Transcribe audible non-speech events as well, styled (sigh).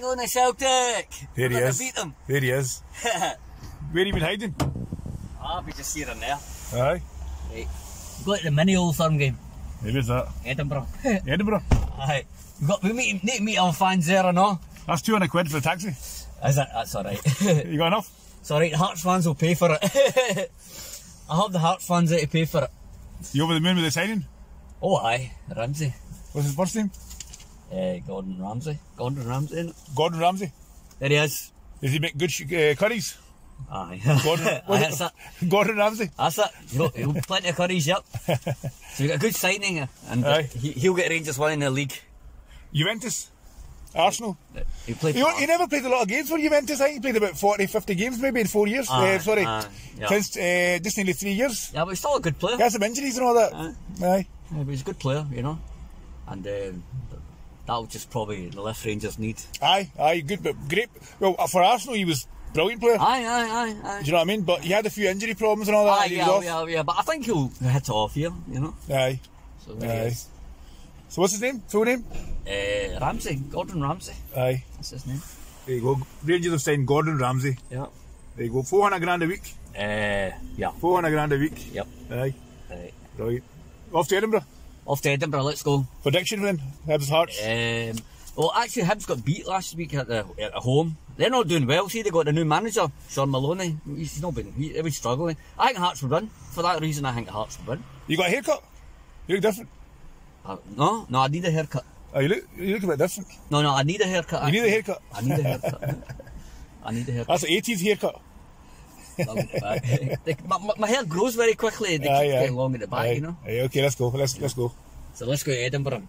Back on the Celtic. There he is. Beat them. There he is. (laughs) Where you been hiding? Ah, I'll be just here and there. Aye. Right. Go to the mini old firm game. Where's that? Edinburgh. (laughs) Edinburgh. Aye. We've got we meet need to meet our fans there and all. That's 200 quid for the taxi. Is that that's alright. (laughs) You got enough? it's alright, the Hearts fans will pay for it. I hope the Hearts fans there to pay for it. You over the moon with the signing? Oh aye, Ramsey. What's his first name? Uh, Gordon Ramsay. Gordon Ramsay, innit? Gordon Ramsay. There he is. Does he make good sh- uh, curries? Aye. Gordon, (laughs) Aye, that's it. it? (laughs) Gordon Ramsay. That's it. He'll, he'll plenty of curries, yep. (laughs) So we got a good signing, uh, and uh, Aye. he, he'll get Rangers winning the league. Juventus. Arsenal. He played. You, you never played a lot of games for Juventus, I think you played about 40, 50 games maybe in four years. Aye, uh, sorry. aye, yeah. Since uh, just nearly three years. Yeah, but he's still a good player. He had some injuries and all that. Aye. Aye. Yeah, but he's a good player, you know. And um, that'll just probably the left Rangers need. Aye, aye, good, but great. Well, uh, for Arsenal, he was a brilliant player. Aye, aye, aye, aye. Do you know what I mean? But he had a few injury problems and all that. Aye, and he yeah, was yeah, yeah, but I think he'll hit it off here, you know. Aye, So there he aye. is. So what's his name? Full name? Uh, Ramsey, Gordon Ramsay. Aye. That's his name. There you go. Rangers have signed Gordon Ramsay. Yeah. There you go. 400 grand a week. Uh, yeah. 400 grand a week. Yep. Aye. Right. Right. Off to Edinburgh. Off to Edinburgh. Let's go. Prediction then? Hibs Hearts. Um, well, actually, Hibs got beat last week at the at home. They're not doing well. See, they got the new manager, Shaun Maloney. He's not been. He, he was struggling. I think Hearts would win. For that reason, I think Hearts would win. You got a haircut? You look different. Uh, no, no, I need a haircut. Oh, you look, you look a bit different. No, no, I need a haircut. You need a haircut. I need a haircut. (laughs) I need a haircut. That's an 80s haircut. Long the back. They- my, my- hair grows very quickly. They Aye, keep aye. getting long at the back, Aye. you know. Aye, okay, let's go. Let's let's go. So let's go to Edinburgh.